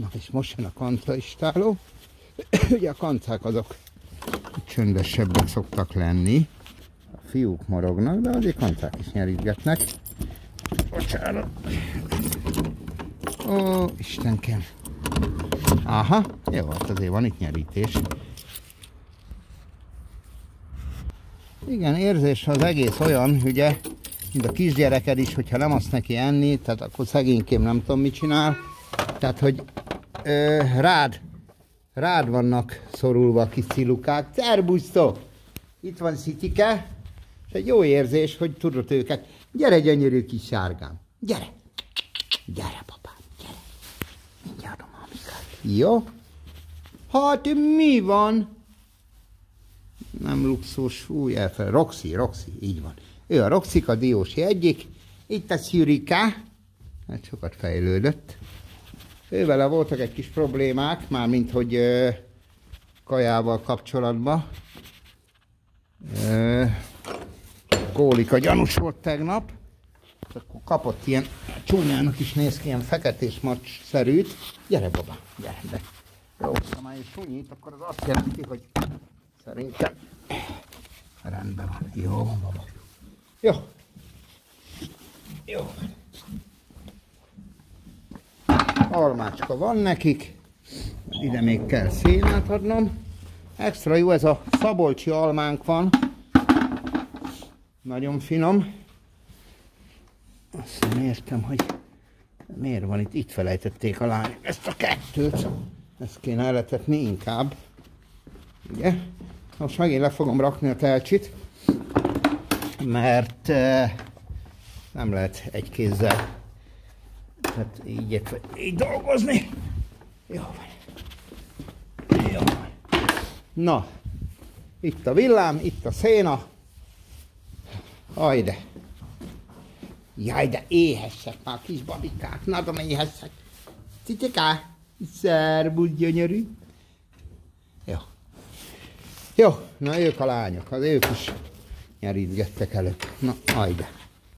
Na és most jön a kancaistáló. Ugye a kancák azok csöndesebbek szoktak lenni. A fiúk morognak, de azért kancák is nyerítgetnek. Bocsánat. Ó, Istenkem. Aha, jó, hát azért van itt nyerítés. Igen, érzés az egész olyan, ugye, mint a kisgyereked is, hogyha nem azt neki enni, tehát akkor szegénykém nem tudom mit csinál. Tehát, hogy ö, rád, rád vannak szorulva a kis cilukák. Szerbusztok! Itt van Szitike, és egy jó érzés, hogy tudod őket. Gyere, gyönyörű kis sárgám. Gyere! Gyere, papám, gyere! Mindjárt a mamikát. Jó? Hát mi van? Nem luxus, új elfel. Roxy, Roxy, így van. Ő a Roxy, a Diósi egyik. Itt a Szürika. Hát sokat fejlődött. Ővele voltak egy kis problémák, mármint hogy kajával kapcsolatban. Ö, Kólika gyanús volt tegnap, akkor kapott ilyen csúnyának is néz ki, ilyen feketés macs-szerűt. Gyere, baba, gyere, de ha már is sunyít, akkor az azt jelenti, hogy szerintem rendben van. Jó, baba. Jó. Jó. Almácska van nekik. Ide még kell szénát adnom. Extra jó, ez a szabolcsi almánk van. Nagyon finom. Azt nem értem, hogy miért van itt, itt felejtették a lány ezt a kettőt. Ezt kéne eletetni inkább. Ugye? Most megint le fogom rakni a telcsit, mert eh, nem lehet egy kézzel tehát így, így dolgozni. Jó van. Jó van. Na, itt a villám, itt a széna. Ajde. Jaj, de éhessek már kis babikák, nagyon éhessek. Ciciká, szerbusz gyönyörű. Jó. Jó, na ők a lányok, az ők is nyerítgettek előtt. Na, ajde.